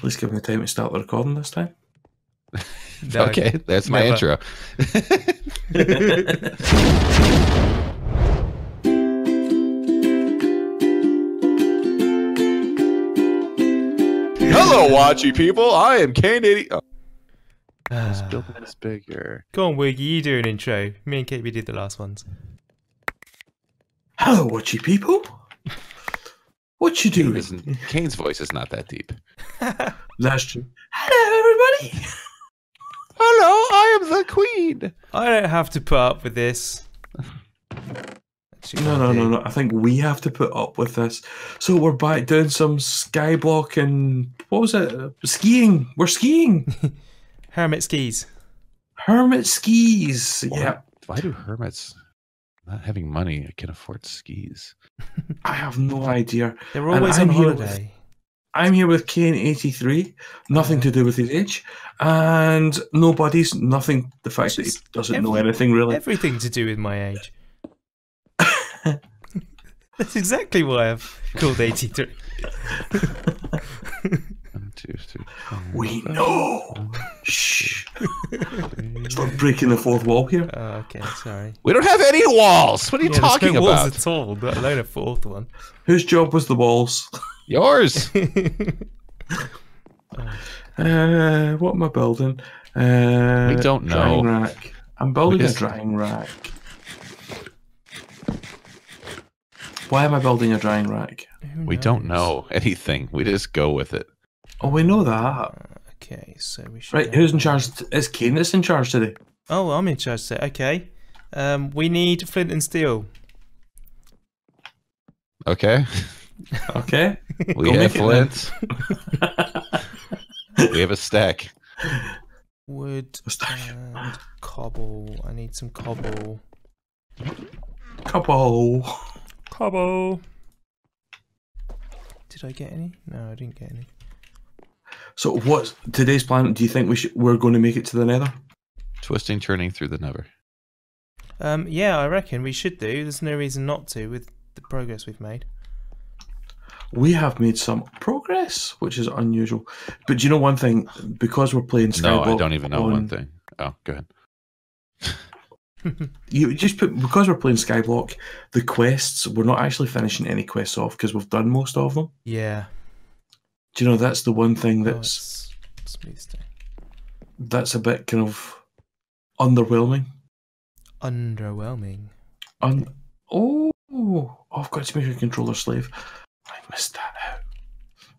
Please give me the time to start the recording this time. No, okay, that's my never. intro. Hello, watchy people. I am Kaine 80. Oh, let's ah. build this bigger. Go on, Wiggy, you do an intro. Me and KB did the last ones. Hello, watchy people. What you doing? Isn't- Kaine's voice is not that deep. That's true. Hello, everybody. Hello, I am the queen. I don't have to put up with this. No, no, no, no. I think we have to put up with this. So we're back doing some skyblock and what was it? Skiing. We're skiing. Hermit skis. Hermit skis. Why- Yeah. Why do hermits not having money I can afford skis? I have no idea. They're And always I'm on here with- holiday. I'm here with Kaine83. Nothing to do with his age. And nobody's nothing. The fact that he doesn't know anything really. Everything to do with my age. That's exactly why I've called 83. One, two, three, four, We five, know. Shh. Three. Stop breaking the fourth wall here. Oh, okay, sorry. We don't have any walls. What are you Yeah, there's talking no walls about? at all, let alone a fourth one. Whose job was the walls? Yours. Uh, what am I building? Uh, We don't drying know. rack. I'm building a just- drying rack. Why am I building a drying rack? We don't know anything. We just go with it. Oh, we know that. Okay, so we should. Right, who's in charge? Is Kaine that's in charge today. Oh, I'm in charge today. Okay. Um, we need flint and steel. Okay. Okay. We Go have make flint. we have a stack. Wood and cobble. I need some cobble. Cobble. Cobble. Did I get any? No, I didn't get any. So, what's today's plan? Do you think we should? We're going to make it to the Nether? Twisting, turning through the Nether. Um, yeah, I reckon we should do. There's no reason not to with the progress we've made. We have made some progress, which is unusual. But do you know one thing? Because we're playing Skyblock. No, I don't even know one thing. Oh, go ahead. You just put because we're playing Skyblock, the quests we're not actually finishing any quests off because we've done most of them. yeah. Do you know that's the one thing Oh, that's stone. that's a bit kind of underwhelming. Underwhelming. Un- oh, oh, I've got to make a controller slave. I missed that out.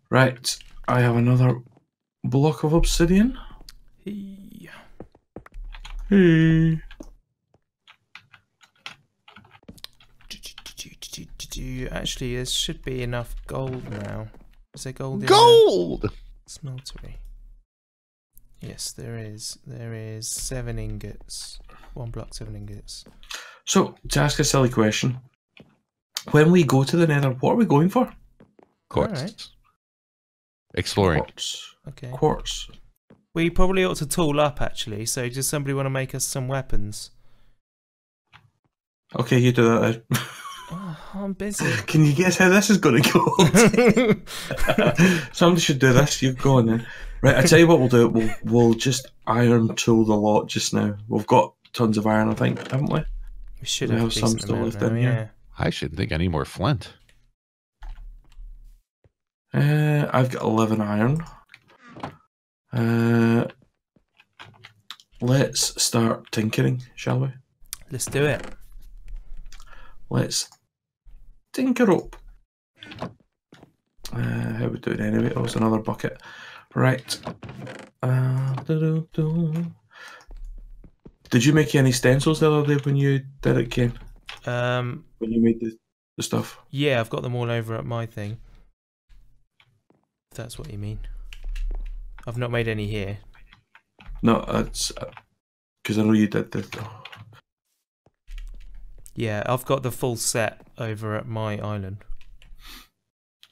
Right, I have another block of obsidian. Hey. Hey. Actually, there should be enough gold now. Is there gold in the Gold! smeltery? Yes, there is. There is seven ingots. One block, seven ingots. So, to ask a silly question, when we go to the Nether, what are we going for? Quartz. Alright. Exploring. Quartz. Okay. Quartz. We probably ought to tool up actually. So, does somebody want to make us some weapons? Okay, you do that. then. Oh, I'm busy. Can you guess how this is going to go? Somebody should do this. You go on then. Right, I tell you what we'll do. We'll we'll just iron tool the lot just now. We've got tons of iron, I think, haven't we? we should We have, have some still left in now, here. I shouldn't think I need more flint. Uh, I've got eleven iron. Uh, let's start tinkering, shall we? Let's do it. Let's tinker up. Uh, how we doing anyway? Oh, it's another bucket. Right. Uh, doo-doo-doo. Did you make any stencils the other day when you did it, Ken? Um, When you made the, the stuff? yeah, I've got them all over at my thing. If that's what you mean. I've not made any here. No, it's because I know you did the. Yeah, I've got the full set over at my island.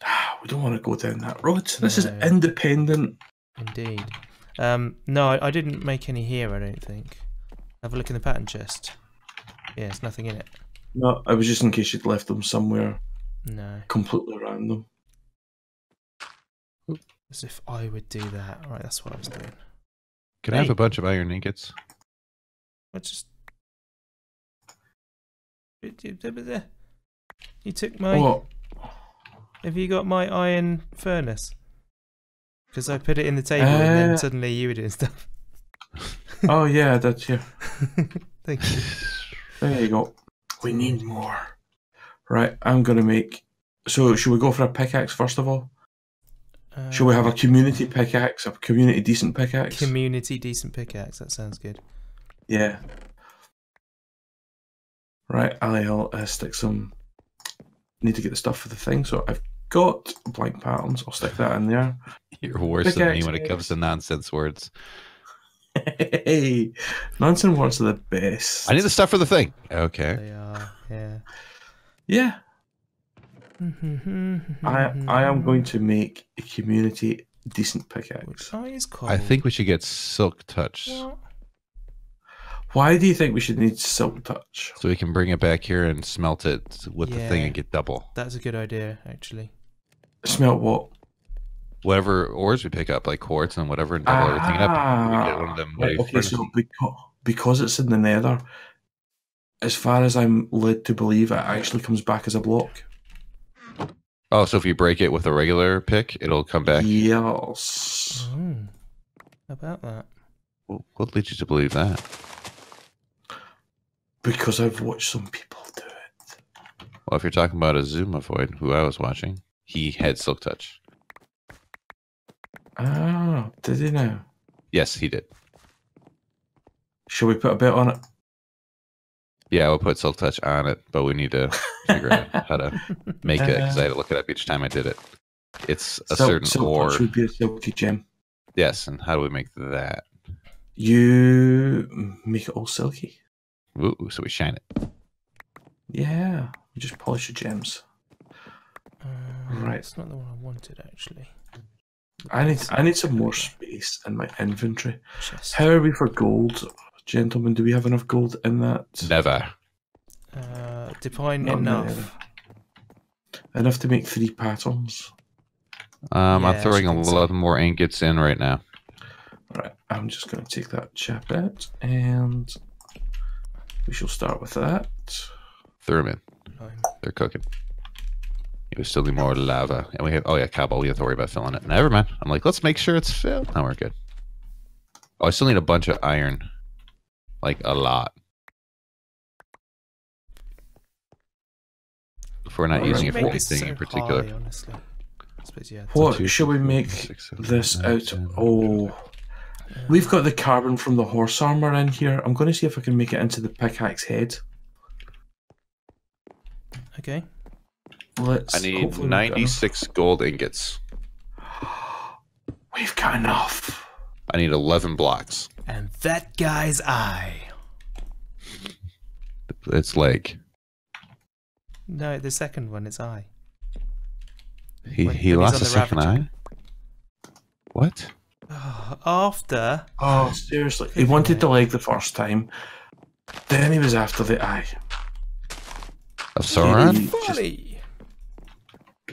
Ah, we don't want to go down that road. This is independent. Indeed. Um, no, I, I didn't make any here. I don't think. Have a look in the pattern chest. Yeah, there's nothing in it. No, I was just in case you'd left them somewhere No. completely random. As if I would do that. Right, that's what I was doing. Can I have a bunch of iron ingots? I just. You took my. What? Have you got my iron furnace? Because I put it in the table and then Uh, suddenly you were doing stuff. Oh yeah, that's yeah. Thank you. There you go. We need more. Right, I'm gonna make. So, should we go for a pickaxe first of all? Should we have a Uh, community pickaxe, a community decent pickaxe? community decent pickaxe? That sounds good. yeah. Right, I'll uh, stick some. Need to get the stuff for the thing, so I've got blank patterns. I'll stick that in there. You're worse than me when it comes to nonsense words. Hey, nonsense words are the best. I need the stuff for the thing. Okay. They are, yeah. Yeah, I I am going to make a community decent pickaxe. Which is cold? I think we should get silk touch What? Why do you think we should need silk touch? so we can bring it back here and smelt it with the thing and get double. That's a good idea, actually. Smelt what? Whatever ores we pick up, like quartz and whatever, and double everything up. We get one of them. Ah, right, okay, so because, because it's in the nether, as far as I'm led to believe, it actually comes back as a block. Oh, so if you break it with a regular pick, it'll come back. Yes. Hmm. How about that? Well, What leads you to believe that? Because I've watched some people do it. Well, if you're talking about Xisumavoid, who I was watching, he had silk touch. Ah, did he now? Yes, he did. Shall we put a bet on it? Yeah, we'll put silk touch on it, but we need to figure out how to make it because I had to look it up each time I did it. It's a Silk- certain silk ore. touch would be a silky gem. Yes, and how do we make that? You make it all silky. Ooh, so we shine it. Yeah, you just polish your gems. Uh, Right. It's not the one I wanted, actually. I need I need some more space in my inventory. Chest. How are we for gold, gentlemen? Do we have enough gold in that? Never. Uh, define Not enough. Enough to make three patterns. Um, Yeah, I I'm throwing a lot more ingots in right now. Right, I'm just going to take that chip out, and we shall start with that. Throw 'em in. They're cooking. We still need more lava, and we have. Oh yeah, cobble. We have to worry about filling it. Never mind. I'm like, let's make sure it's filled. No, we're good. Oh, I still need a bunch of iron, like a lot. If we're not Alright. using it for make this anything in particular. high, honestly. I suppose, yeah. What two, shall we make six, seven, this eight, out? nine, Oh, we've got the carbon from the horse armor in here. I'm going to see if I can make it into the pickaxe head. Okay. Let's. I need hopefully we've got enough. 96 gold ingots. We've got enough. I need 11 blocks. And that guy's eye. It's like No, the second one is eye. he, When- he when lost a the second Ravager. eye. What? After. Oh, seriously. He wanted the leg the first time. Then he was after the eye. Of Sauron? He- Funny.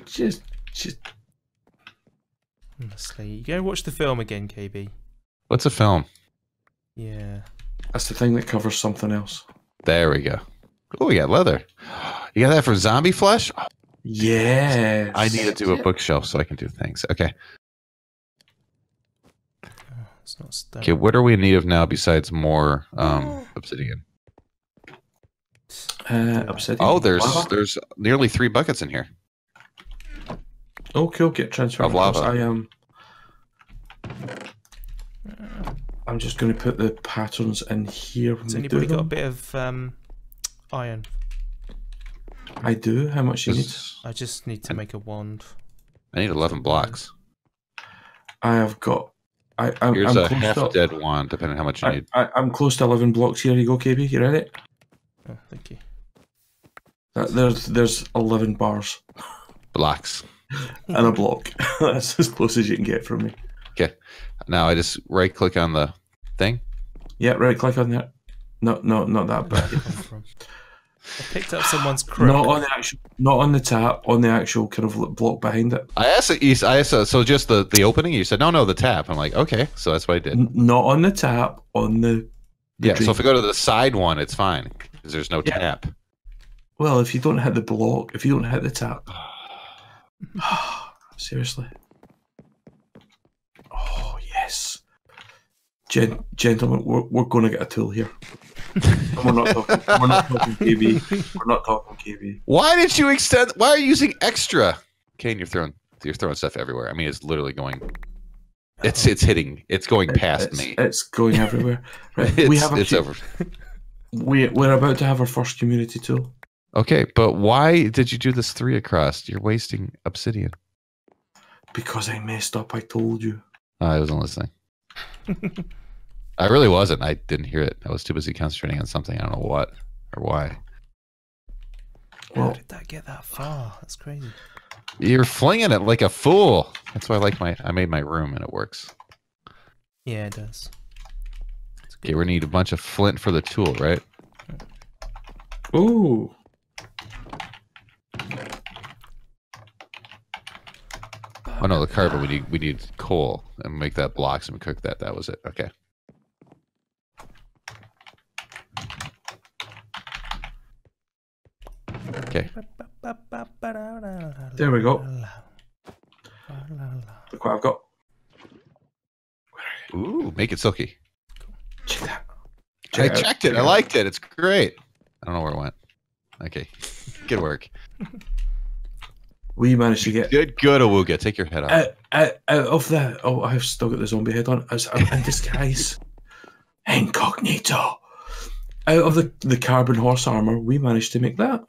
Just, just. Honestly, you go watch the film again, KB. What's a film? Yeah. That's the thing that covers something else. There we go. Oh, we got leather. You got that for zombie flesh? Yes. I need to do a bookshelf so I can do things. Okay. It's not stone. Okay, what are we in need of now besides more um, obsidian? Uh, obsidian. Oh, there's Lava? there's nearly three buckets in here. Oh, cool. Get transferred. Of lava. I am. I'm just going to put the patterns in here. When Has we anybody do got a bit of um, iron? I do. How much you need? I just need to make a wand. I need 11 blocks. I have got. I, I'm, Here's I'm a close half to. dead one, depending on how much you I, need. I, I'm close to 11 blocks. Here you go, KB. You ready? Oh, thank you. That, there's there's 11 bars Blocks. and a block. That's as close as you can get from me. Okay. Now I just right click on the thing. Yeah, right click on that. No, no, not that Where bit. That come from? I picked up someone's crook. Not on the actual, not on the tap, on the actual kind of block behind it. I asked it. you- I asked. So just the the opening. You said no, no, the tap. I'm like, okay, so that's what I did. N- Not on the tap, on the. the Yeah. So if I go to the side one, it's fine because there's no Yeah. tap. Well, if you don't hit the block, if you don't hit the tap. Seriously. Oh, yes. Gen- gentlemen, we're, we're going to get a tool here. And we're not talking. We're not talking KB. We're not talking KB. Why did you extend? Why are you using extra? Kaine, you're throwing you're throwing stuff everywhere. I mean, it's literally going. It's it's hitting. It's going past it's, me. It's going everywhere. Right. It's, we have a it's few- over. We, we're about to have our first community tool. Okay, but why did you do this three across? You're wasting obsidian. Because I messed up, I told you. I wasn't listening. I really wasn't. I didn't hear it. I was too busy concentrating on something. I don't know what or why. How did that get that far? That's crazy. You're flinging it like a fool. That's why I like my. I made my room and it works. Yeah, it does. Okay, we need a bunch of flint for the tool, right? ooh. Oh no, the carbon. We need we need coal and make that blocks and cook that. That was it. Okay. Okay. There we go. Look what I've got. Ooh, make it silky. Check that. I Check checked it. I liked it. It's great. I don't know where it went. Okay. Good work. We managed to get Good, good, Awuga. Take your head off. out, out, out of the. Oh, I've still got the zombie head on. As I'm in disguise. Incognito. Out of the, the carbon horse armor, we managed to make that.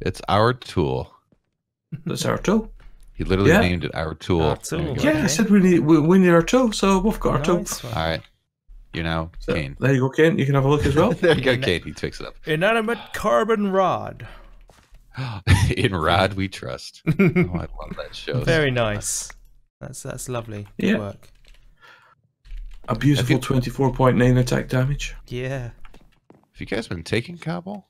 It's our tool. That's our tool. He literally Yeah. named it our tool. Our tool. go. Yeah, I said we need we, we need our tool, so we've got our tool. One. All right. You now, So, Kaine. there you go, Ken. You can have a look as well. There you go, Okay. Kaine. He picks it up. Inanimate carbon rod. In Rod we trust. Oh, I love that show. Very nice. That's that's lovely. Good Yeah. work. A beautiful Have twenty four point nine attack damage. Yeah. Have you guys been taking cobble?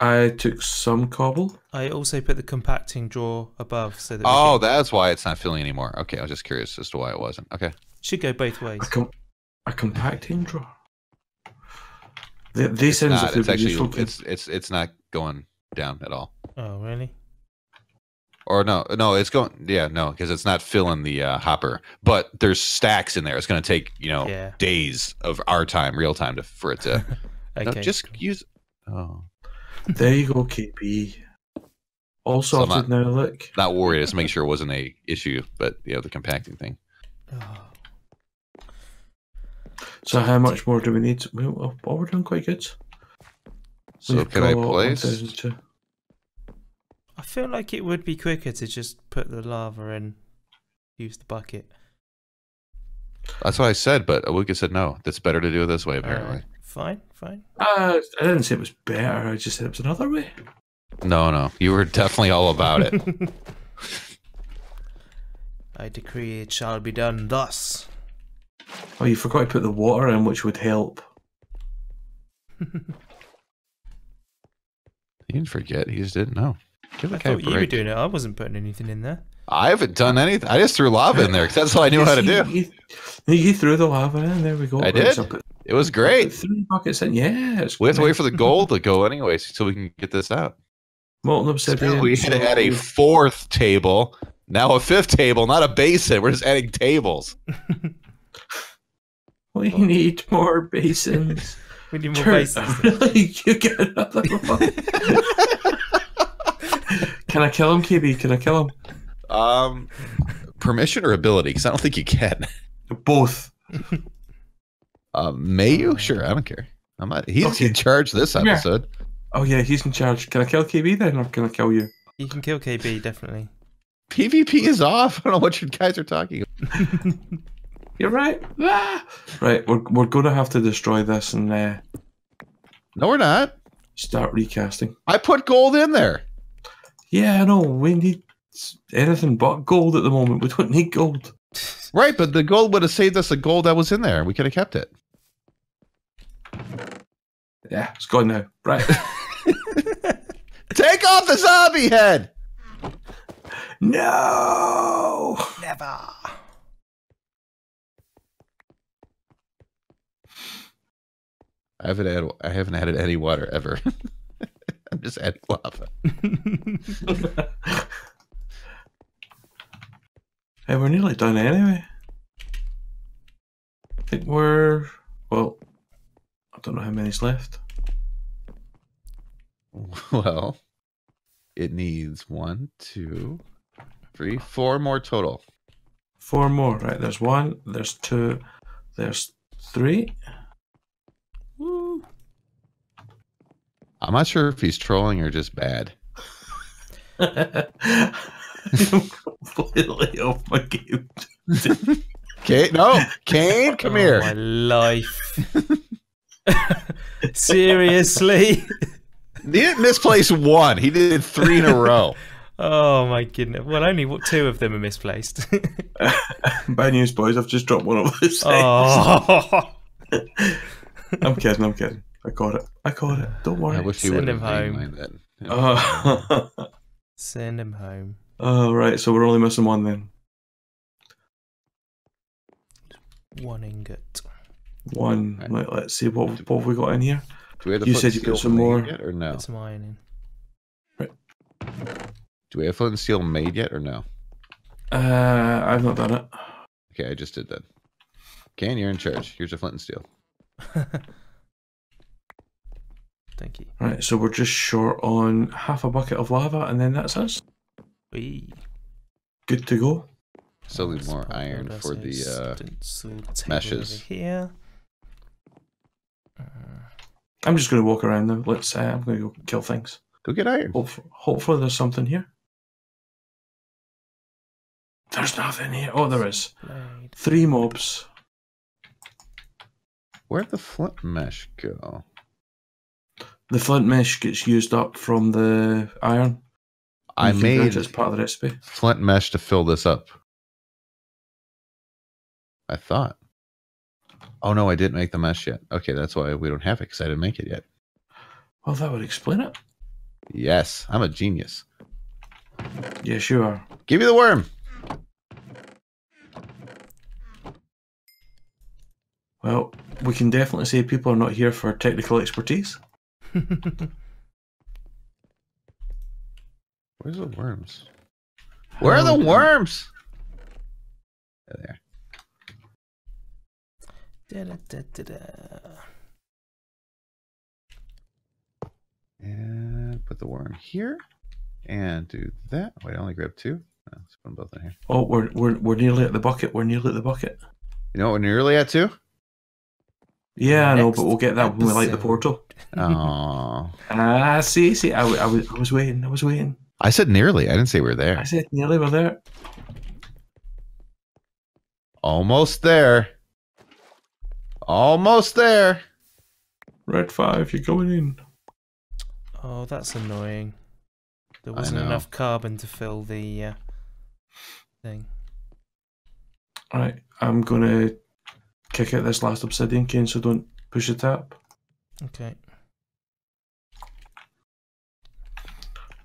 I took some cobble. I also put the compacting drawer above so that Oh, can- that's why it's not filling anymore. Okay, I was just curious as to why it wasn't. Okay. should go both ways. A, com- a compacting drawer. They, they It's sound not. It's actually useful. it's it's it's not going down at all. Oh, really? Or no, no, it's going. Yeah, no, because it's not filling the uh, hopper. But there's stacks in there. It's going to take you know Yeah. days of our time, real time, to for it to. Okay. no, just use. Oh, There you go, KB. All So I'm sorted now. Look. not worried. Just make sure it wasn't a issue, but you know the compacting thing. Oh, So how much more do we need? Well, oh, oh, we're doing quite good. So We've can I got place? I feel like it would be quicker to just put the lava in, use the bucket. That's what I said, but Awuka said no. That's better to do it this way, apparently. Alright, Fine, fine. Uh, I didn't say it was better. I just said it was another way. No, no, you were definitely all about it. I decree it shall be done thus. Oh, you forgot to put the water in, which would help. he didn't forget. He just didn't know. Give I thought you were doing it. I wasn't putting anything in there. I haven't done anything. I just threw lava in there because that's all I knew how to Yes, do. You, you, you threw the lava in. There we go. I Right, did? so put, It was great. three buckets in. Yeah, it's We have to wait for the gold to go anyways, so we can get this out. molten obsidian. we had to a fourth table, now a fifth table, not a basin. We're just adding tables. We need more basins. We need more Turn- basins. really, you get another one. Can I kill him, KB? Can I kill him? Um, permission or ability? Because I don't think you can. Both. Uh, may you? Sure, I don't care. I'm not. He's Okay. in charge this Come here. episode. Oh yeah, he's in charge. Can I kill KB then, or can I kill you? You can kill KB, definitely. PvP is off. I don't know what you guys are talking. about. You're right. Ah! Right, we're we're gonna have to destroy this and uh, No, we're not. start recasting. I put gold in there. Yeah, I know. We need anything but gold at the moment. We don't need gold. Right, but the gold would have saved us the gold that was in there. We could have kept it. Yeah, it's gone now. Right. Take off the zombie head. no. Never. I haven't had I haven't added any water ever. I'm just adding lava. Hey, we're nearly done anyway. I think we're well. I don't know how many's left. Well, it needs one, two, three, four more total. Four more. Right. There's one. There's two. There's three. Woo. I'm not sure if he's trolling or just bad. I'm completely off my game. Kaine, no, Kaine, come Oh, here. My life. Seriously. He didn't misplace one. He did three in a row. Oh my goodness. Well, only what two of them are misplaced. Bad news, boys. I've just dropped one of those. side. oh. I'm kidding. I'm kidding. I caught it. I caught it. Don't worry. I wish he Send have him home. mainlined that. Oh. Send him home. oh, right. So we're only missing one then. One ingot. One. Right. Right, let's see what, what have we got in here. Do we have the You said you got some more. or no? Put some iron in. Do we have flint and steel made yet or no? Uh, I've not done it. Okay, I just did that. Kaine, you're in charge. Here's your flint and steel. Thank you. Right. So we're just short on half a bucket of lava, and then that's us. Wee. Good to go. Still need more iron for the uh, meshes. over Here. Uh, I'm just going to walk around now. Let's. Uh, I'm going to go kill things. go get iron. Hope, hopefully, there's something here. There's nothing here. Oh, there is. Three mobs. Where'd the flint mesh go? The flint mesh gets used up from the iron. I You can convert made it as part of the recipe. flint mesh to fill this up. I thought. Oh no, I didn't make the mesh yet. Okay, that's why we don't have it because I didn't make it yet. Well, that would explain it. Yes, I'm a genius. Yes, you are. Give me the worm. Well, we can definitely say people are not here for technical expertise. Where's the worms? Where are the worms? There. Da-da-da-da-da. And put the worm here. And do that. Wait, I only grabbed two. No, let's put them both in here. Oh, we're, we're, we're nearly at the bucket. We're nearly at the bucket. You know what we're nearly at too? Yeah, I know, but we'll get that when we light the portal. Oh, Ah, see, see, I, w- I was, I was waiting. I was waiting. I said nearly. I didn't say we we're I said nearly we're there. Almost there. Almost there. Red five, you're going in. Oh, that's annoying. There wasn't enough carbon to fill the uh, thing. All right, I'm gonna kick out this last obsidian Kaine, so don't push the tap. Okay.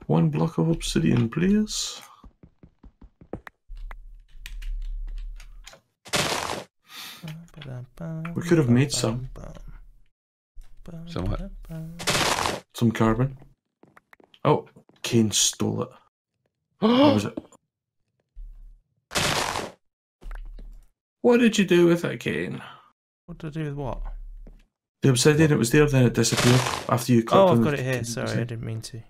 One block of obsidian, please. We could have made some. Some what? Some carbon. Oh, Kaine stole it. What was it? What did you do with it, Kaine? What did I do with what? The obsidian, it was there, then it disappeared after you clicked Oh, I've got it here. Sorry, I didn't mean to.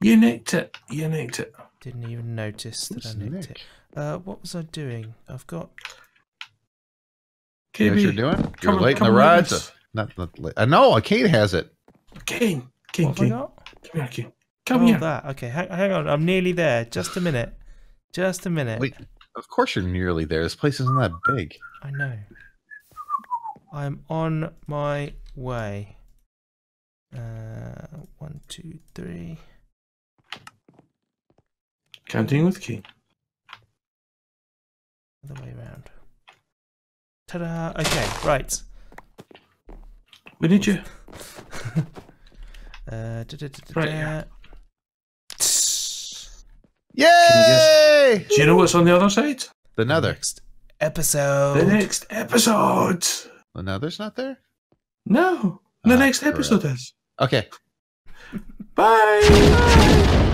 You nicked it. You nicked it. Didn't even notice that I Who's nicked Nick? it. Uh, what was I doing? I've got. You know what you're KB, doing? You're come on- lighting come the on, rods. Magnus. Not, not li- uh, no, Kate has it. Kaine, Kaine, What have I Kaine. got? Come here, Kaine. Come oh, here. that. Okay, hang, hang on. I'm nearly there. Just a minute. Just a minute. Wait, of course you're nearly there. This place isn't that big. I know. I'm on my way. Uh, one, two, three. Counting with Kaine. Other way around. Ta-da! Okay, right. We need you. Uh, da, da, da, da, Right, da. yeah. Yay! Do you know what's on the other side? The nether. Next episode. The next episode. The nether's not there? No, the Ah, next crap. episode is. Okay. Bye.